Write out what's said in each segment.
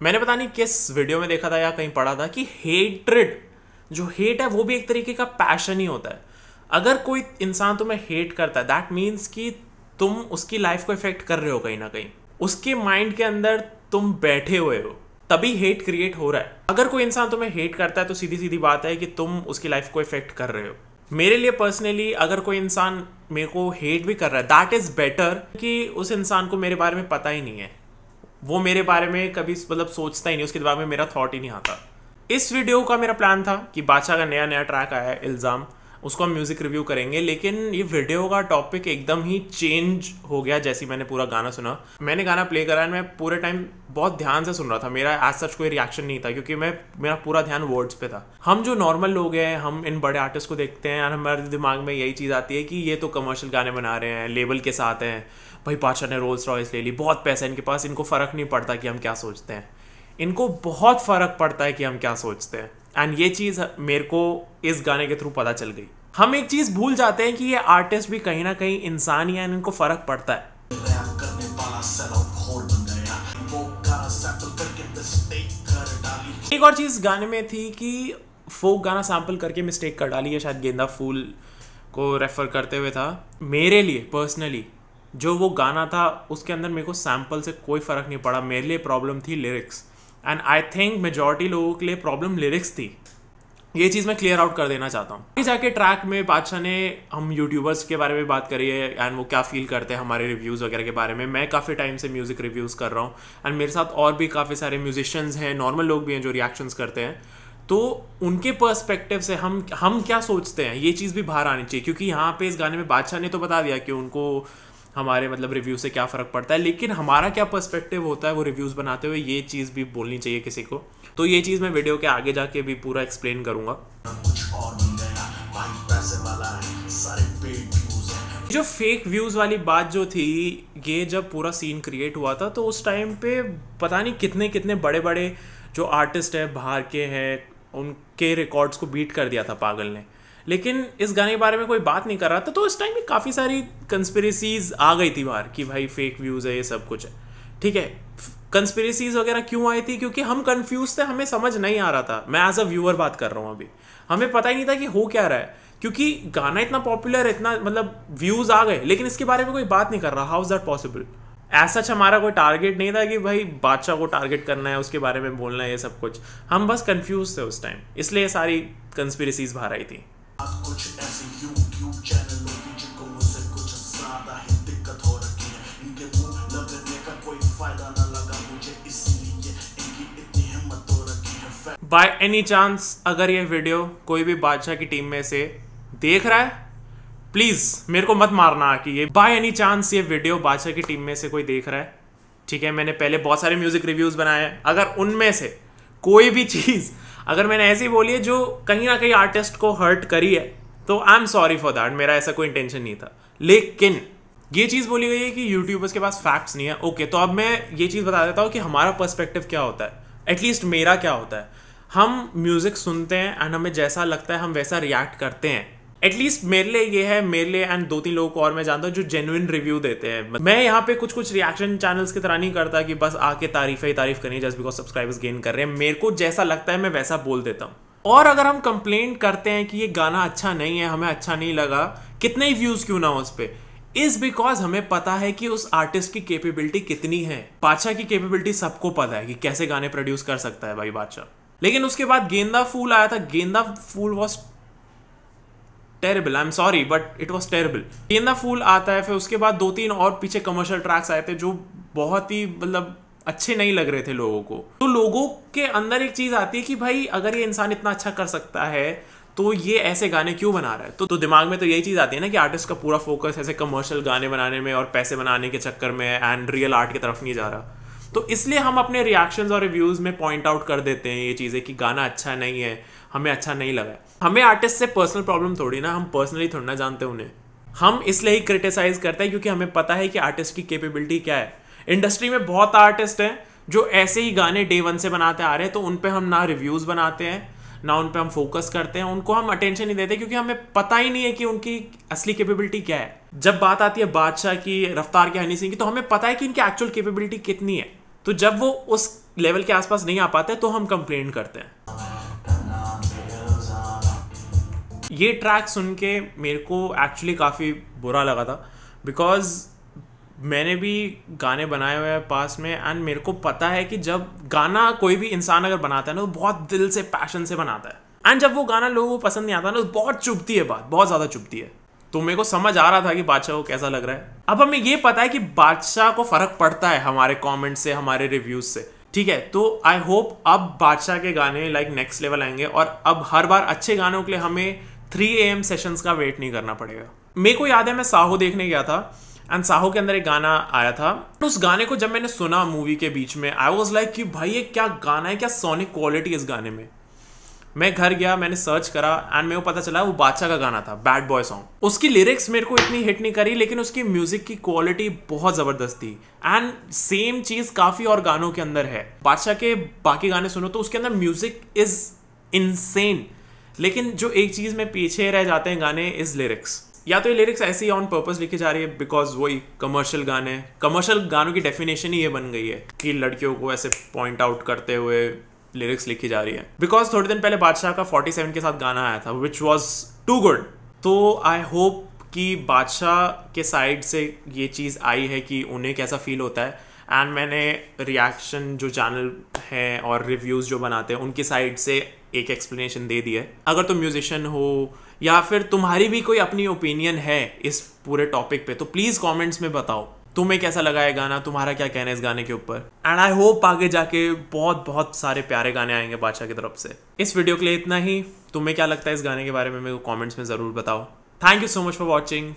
मैंने पता नहीं किस वीडियो में देखा था या कहीं पढ़ा था कि हेट्रेड जो हेट है, वो भी एक तरीके का पैशन ही होता है। अगर कोई इंसान तुम्हें हेट करता है दैट मीन्स कि तुम उसकी लाइफ को इफ़ेक्ट कर रहे हो कहीं ना कहीं। उसके माइंड के अंदर तुम बैठे हुए हो, तभी हेट क्रिएट हो रहा है। अगर कोई इंसान तुम्हें हेट करता है तो सीधी सीधी बात है कि तुम उसकी लाइफ को इफ़ेक्ट कर रहे हो। मेरे लिए पर्सनली अगर कोई इंसान मेरे को हेट भी कर रहा है दैट इज़ बेटर कि उस इंसान को मेरे बारे में पता ही नहीं है। वो मेरे बारे में कभी मतलब सोचता ही नहीं, उसके दिमाग में मेरा थॉट ही नहीं आता। इस वीडियो का मेरा प्लान था कि बादशाह का नया नया ट्रैक आया है, इल्ज़ाम। उसको हम म्यूज़िक रिव्यू करेंगे, लेकिन ये वीडियो का टॉपिक एकदम ही चेंज हो गया जैसे मैंने पूरा गाना सुना। मैंने गाना प्ले करा मैं पूरे टाइम बहुत ध्यान से सुन रहा था। मेरा एज सच कोई रिएक्शन नहीं था, क्योंकि मैं, मेरा पूरा ध्यान वर्ड्स पे था। हम जो नॉर्मल लोग हैं, हम इन बड़े आर्टिस्ट को देखते हैं और हमारे दिमाग में यही चीज़ आती है कि ये तो कमर्शियल गाने बना रहे हैं लेबल के साथ हैं। भाई पाशा ने रोल्स रॉयस ले ली, बहुत पैसा इनके पास, इनको फ़र्क नहीं पड़ता कि हम क्या सोचते हैं। इनको बहुत फ़र्क पड़ता है कि हम क्या सोचते हैं। एंड ये चीज़ मेरे को इस गाने के थ्रू पता चल गई। हम एक चीज़ भूल जाते हैं कि ये आर्टिस्ट भी कहीं ना कहीं इंसान ही है इनको फ़र्क पड़ता है। एक और चीज़ गाने में थी कि फोक गाना सैंपल करके मिस्टेक कर डाली है, शायद गेंदा फूल को रेफर करते हुए था। मेरे लिए पर्सनली जो वो गाना था, उसके अंदर मेरे को सैंपल से कोई फ़र्क नहीं पड़ा। मेरे लिए प्रॉब्लम थी lyrics and I think majority लोगों के लिए प्रॉब्लम लिरिक्स थी। ये चीज़ मैं क्लियर आउट कर देना चाहता हूँ। अभी जाके ट्रैक में बादशाह ने हम यूट्यूबर्स के बारे में बात करी है एंड वो क्या फील करते हैं हमारे रिव्यूज़ वगैरह के बारे में। मैं काफ़ी टाइम से म्यूज़िक रिव्यूज़ कर रहा हूँ एंड मेरे साथ और भी काफ़ी सारे म्यूजिशियंस हैं नॉर्मल लोग भी हैं जो रिएक्शंस करते हैं। तो उनके पर्सपेक्टिव से हम हम क्या सोचते हैं? ये चीज़ भी बाहर आनी चाहिए क्योंकि यहाँ पे इस गाने में बादशाह ने तो बता दिया कि उनको हमारे मतलब रिव्यू से क्या फ़र्क पड़ता है। लेकिन हमारा क्या पर्सपेक्टिव होता है वो रिव्यूज़ बनाते हुए, ये चीज़ भी बोलनी चाहिए किसी को। तो ये चीज़ मैं वीडियो के आगे जाके भी पूरा एक्सप्लेन करूँगा। जो फेक व्यूज़ वाली बात जो थी, ये जब पूरा सीन क्रिएट हुआ था तो उस टाइम पे पता नहीं कितने कितने बड़े बड़े जो आर्टिस्ट हैं, बाहर के हैं, उनके रिकॉर्ड्स को बीट कर दिया था पागल ने। लेकिन इस गाने के बारे में कोई बात नहीं कर रहा था तो उस टाइम भी काफ़ी सारी कंस्पिरसीज आ गई थी बाहर कि भाई फेक व्यूज़ है, ये सब कुछ है। ठीक है कंस्पिरसीज वगैरह क्यों आई थी? क्योंकि हम कंफ्यूज थे, हमें समझ नहीं आ रहा था। मैं एज अ व्यूअर बात कर रहा हूँ अभी। हमें पता ही नहीं था कि हो क्या रहा है, क्योंकि गाना इतना पॉपुलर है, इतना मतलब व्यूज़ आ गए, लेकिन इसके बारे में कोई बात नहीं कर रहा। हाउ इज़ दैट पॉसिबल ऐसा हमारा कोई टारगेट नहीं था कि भाई बादशाह को टारगेट करना है, उसके बारे में बोलना है, ये सब कुछ। हम बस कंफ्यूज थे उस टाइम इसलिए सारी कंस्पिरसीज बाहर आई थी। बाय एनी चांस अगर ये वीडियो कोई भी बादशाह की टीम में से देख रहा है प्लीज़ मेरे को मत मारना कि ये। बाय एनी चांस ये वीडियो बादशाह की टीम में से कोई देख रहा है, ठीक है? मैंने पहले बहुत सारे म्यूज़िक रिव्यूज़ बनाए हैं। अगर उनमें से कोई भी चीज़, अगर मैंने ऐसे बोली है जो कहीं ना कहीं आर्टिस्ट को हर्ट करी है तो I am sorry for that मेरा ऐसा कोई इंटेंशन नहीं था। लेकिन ये चीज़ बोली गई है कि यूट्यूबर्स के पास फैक्ट्स नहीं है। ओके तो अब मैं ये चीज़ बता देता हूँ कि हमारा पर्सपेक्टिव क्या होता है? एटलीस्ट मेरा क्या होता है? हम म्यूज़िक सुनते हैं एंड हमें जैसा लगता है, हम वैसा रिएक्ट करते हैं। एटलीस्ट मेरे लिए ये है, मेरे लिए एंड दो तीन लोगों को और मैं जानता हूँ जो जेन्युइन रिव्यू देते हैं। मैं यहाँ पे कुछ कुछ रिएक्शन चैनल्स की तरह नहीं करता कि बस आके तारीफ़ ही, तारीफ़ करनी जस्ट बिकॉज़ सब्सक्राइबर्स गेन कर रहे हैं। मेरे को जैसा लगता है, मैं वैसा बोल देता हूँ। और अगर हम कंप्लेंट करते हैं कि ये गाना अच्छा नहीं है, हमें अच्छा नहीं लगा, कितने ही व्यूज़ क्यों ना हो उस पर इज़ बिकॉज़ हमें पता है कि उस आर्टिस्ट की केपेबिलिटी कितनी है। बादशाह की केपेबिलिटी सबको पता है कि कैसे गाने प्रोड्यूस कर सकता है भाई बादशाह। लेकिन उसके बाद गेंदा फूल आया था। गेंदा फूल was terrible I am sorry but it was terrible गेंदा फूल आता है फिर उसके बाद दो तीन और पीछे कमर्शियल ट्रैक्स आए थे जो बहुत ही मतलब अच्छे नहीं लग रहे थे लोगों को। तो लोगों के अंदर एक चीज़ आती है कि भाई अगर ये इंसान इतना अच्छा कर सकता है तो ये ऐसे गाने क्यों बना रहा है? तो, तो दिमाग में तो यही चीज़ आती है ना कि आर्टिस्ट का पूरा फोकस ऐसे कमर्शियल गाने बनाने में और पैसे बनाने के चक्कर में एंड रियल आर्ट की तरफ़ नहीं जा रहा। तो इसलिए हम अपने रिएक्शंस और रिव्यूज़ में पॉइंट आउट कर देते हैं ये चीज़ें कि गाना अच्छा नहीं है, हमें अच्छा नहीं लगा। हमें आर्टिस्ट से पर्सनल प्रॉब्लम थोड़ी ना, हम पर्सनली थोड़ी ना जानते उन्हें। हम इसलिए ही क्रिटिसाइज करते हैं क्योंकि हमें पता है कि आर्टिस्ट की कैपेबिलिटी क्या है। इंडस्ट्री में बहुत आर्टिस्ट हैं जो ऐसे ही गाने डे वन से बनाते आ रहे हैं तो उन पर हम ना रिव्यूज़ बनाते हैं, ना उन पर हम फोकस करते हैं, उनको हम अटेंशन नहीं देते क्योंकि हमें पता ही नहीं है कि उनकी असली कैपेबिलिटी क्या है। जब बात आती है बादशाह की, रफ्तार की, हनी सिंह की तो हमें पता है कि इनकी एक्चुअल कैपेबिलिटी कितनी है। तो जब वो उस लेवल के आसपास नहीं आ पाते तो हम कंप्लेन करते हैं। ये ट्रैक सुन के मेरे को एक्चुअली काफ़ी बुरा लगा था बिकॉज़ मैंने भी गाने बनाए हुए हैं पास में एंड मेरे को पता है कि जब गाना कोई भी इंसान अगर बनाता है ना तो बहुत दिल से पैशन से बनाता है। एंड जब वो गाना लोगों को पसंद नहीं आता ना तो बहुत चुभती है बात, बहुत ज़्यादा चुभती है। तो मेरे को समझ आ रहा था कि बादशाह को कैसा लग रहा है। अब हमें ये पता है कि बादशाह को फ़र्क पड़ता है हमारे कॉमेंट से, हमारे रिव्यूज़ से। ठीक है? तो आई होप अब बादशाह के गाने लाइक नेक्स्ट लेवल आएँगे और अब हर बार अच्छे गानों के लिए हमें थ्री ए एम सेशंस का वेट नहीं करना पड़ेगा। मेरे को याद है, मैं साहो देखने गया था एंड साहो के अंदर एक गाना आया था। उस गाने को जब मैंने सुना मूवी के बीच में आई वॉज़ लाइक कि भाई ये क्या गाना है, क्या सोनिक क्वालिटी इस गाने में। मैं घर गया, मैंने सर्च करा एंड मेरे को पता चला वो बादशाह का गाना था बैड बॉय सॉन्ग उसकी लिरिक्स मेरे को इतनी हिट नहीं करी, लेकिन उसकी म्यूज़िक की क्वालिटी बहुत ज़बरदस्त थी. एंड सेम चीज़ काफ़ी और गानों के अंदर है. बादशाह के बाकी गाने सुनो तो उसके अंदर म्यूज़िक इज़ इनसेन लेकिन जो एक चीज़ में पीछे रह जाते हैं गाने इज़ लिरिक्स या तो ये लिरिक्स ऐसे ही ऑन पर्पज लिखी जा रही है बिकॉज़ वही कमर्शियल गाने कमर्शियल गानों की डेफिनेशन ही ये बन गई है कि लड़कियों को ऐसे पॉइंट आउट करते हुए लिरिक्स लिखी जा रही है। बिकॉज़ थोड़े दिन पहले बादशाह का 47 के साथ गाना आया था विच वॉज़ टू गुड तो आई होप कि बादशाह के साइड से ये चीज़ आई है कि उन्हें कैसा फील होता है। एंड मैंने रिएक्शन जो चैनल हैं और रिव्यूज़ जो बनाते हैं, उनकी साइड से एक एक्सप्लेनेशन दे दी है। अगर तुम म्यूजिशियन हो, या फिर तुम्हारी भी कोई अपनी ओपिनियन है इस पूरे टॉपिक पे तो प्लीज़ कमेंट्स में बताओ। तुम्हें कैसा लगा है गाना? तुम्हारा क्या कहना है इस गाने के ऊपर? एंड आई होप आगे जाके बहुत बहुत सारे प्यारे गाने आएँगे बादशाह की तरफ़ से। इस वीडियो के लिए इतना ही। तुम्हें क्या लगता है इस गाने के बारे में मेरे को कॉमेंट्स में ज़रूर बताओ। Thank you so much for watching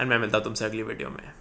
and मैं मिलता हूँ तुमसे अगली वीडियो में।